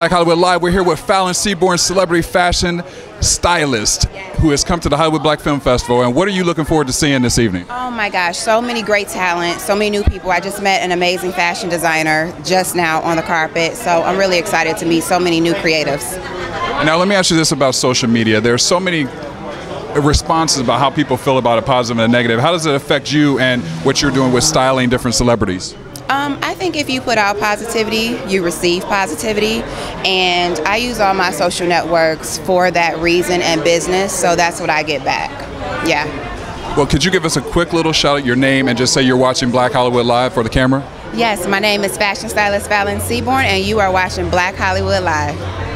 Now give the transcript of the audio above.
Black Hollywood Live. We're here with Fallon Seaborn, celebrity fashion stylist, who has come to the Hollywood Black Film Festival. And what are you looking forward to seeing this evening? Oh my gosh, so many great talent, so many new people. I just met an amazing fashion designer just now on the carpet, so I'm really excited to meet so many new creatives. Now, let me ask you this about social media. There's so many responses about how people feel about it, positive and a negative. How does it affect you and what you're doing with styling different celebrities? Um, I think if you put out positivity, you receive positivity. And I use all my social networks for that reason and business, so that's what I get back. Yeah. Well, could you give us a quick little shout out your name and just say you're watching Black Hollywood Live for the camera? Yes, my name is fashion stylist Fallon Seaborn, and you are watching Black Hollywood Live.